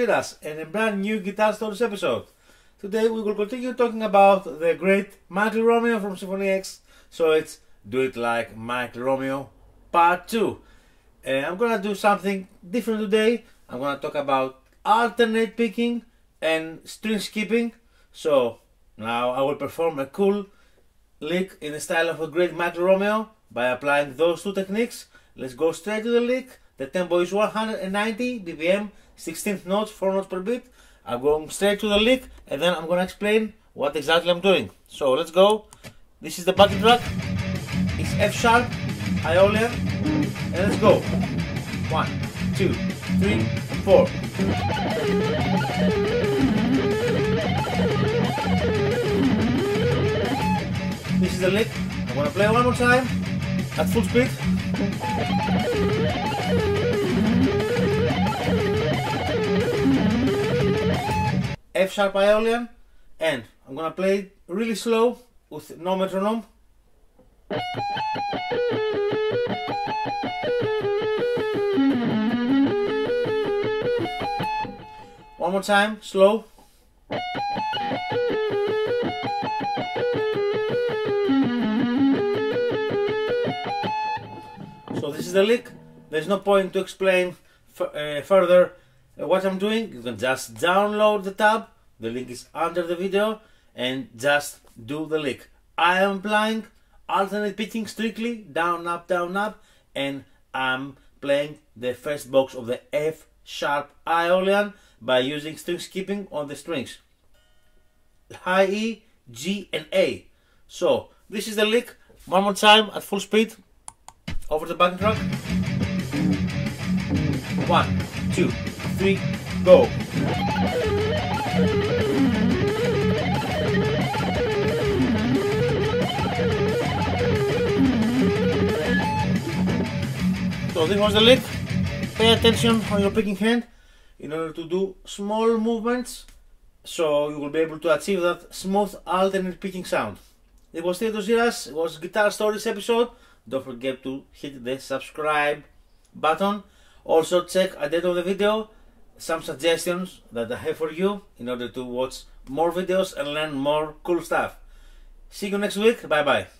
Ziras and a brand new Guitar Stories episode. Today we will continue talking about the great Michael Romeo from Symphony X. So it's Do It Like Michael Romeo Part 2. Uh, I'm gonna do something different today. I'm gonna talk about alternate picking and string skipping. So now I will perform a cool lick in the style of a great Michael Romeo by applying those two techniques. Let's go straight to the lick. The tempo is 190 BPM, 16th notes, 4 notes per beat. I'm going straight to the lick and then I'm going to explain what exactly I'm doing. So let's go. This is the backing track. It's F sharp, Aeolian, and let's go. One, two, three, four. This is the lick. I'm gonna play one more time at full speed. F sharp Aeolian and I'm gonna play it really slow with no metronome. One more time, slow. Is the lick. There's no point to explain uh, further uh, what I'm doing. You can just download the tab. The link is under the video and just do the lick. I am playing alternate picking strictly down up down up and I'm playing the first box of the F sharp Aeolian by using string skipping on the strings high E, G and A. So this is the lick one more time at full speed over the backing track. One, two, three, go. So this was the lick. Pay attention on your picking hand in order to do small movements so you will be able to achieve that smooth alternate picking sound. It was Theodore Ziras, it was Guitar Stories episode. Don't forget to hit the subscribe button. Also check at the end of the video some suggestions that I have for you in order to watch more videos and learn more cool stuff. See you next week. Bye bye.